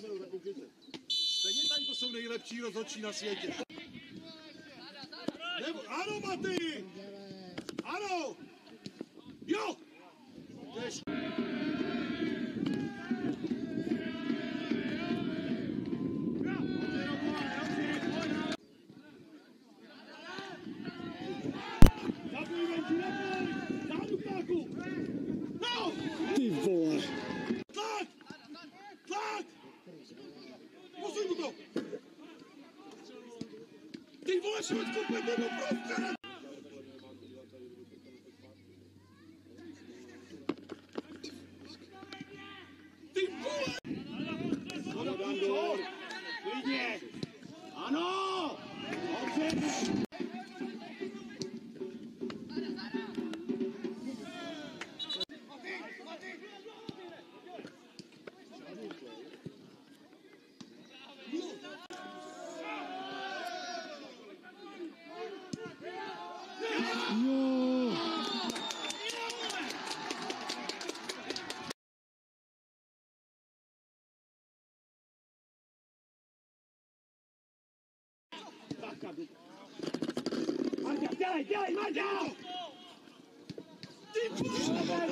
tebe, tak koukejte. Stejně tady to jsou nejlepší rozhodčí na světě. Nebo, ano, Maty! Ano! Jo! To je Zabuj, Venču, vole, švečku, pojďte do provka! Ty vole! Ano, Dando! Klidně! Ano! Dobře! Marta, dělej, dělej, Marta! Ty vole!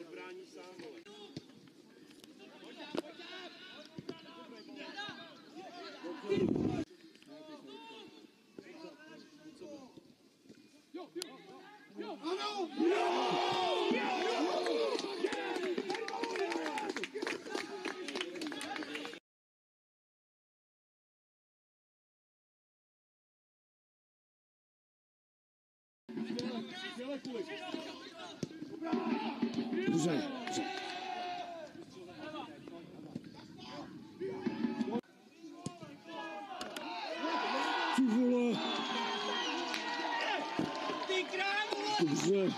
Odbrání sám. Ano! Toujours là. Toujours.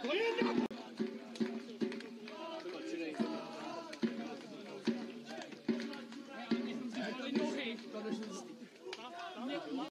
Clean up!